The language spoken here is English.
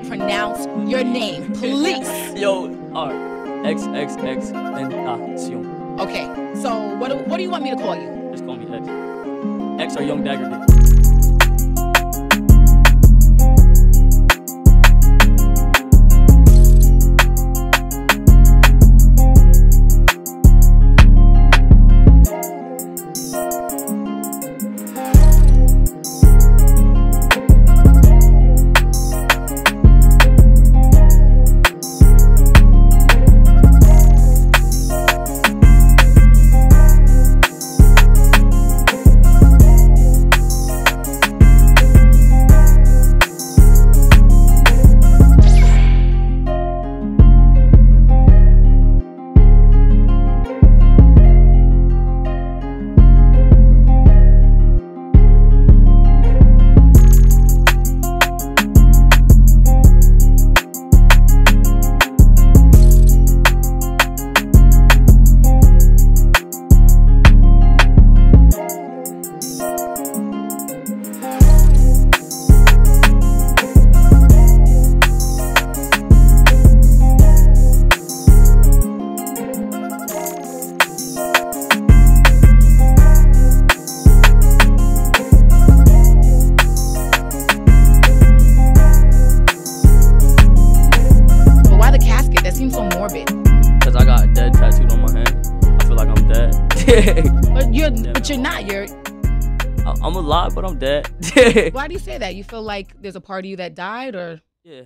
to pronounce your name, please. Yo, alright. XXXTentacion. Okay, so what do, what do you want me to call you? Just call me X. X or Young Dagger Dick. Morbid. Cause I got a dead tattooed on my hand. I feel like I'm dead. But you're but you're not. You're I- I'm alive, but I'm dead. why do you say that? You feel like there's a part of you that died or yeah.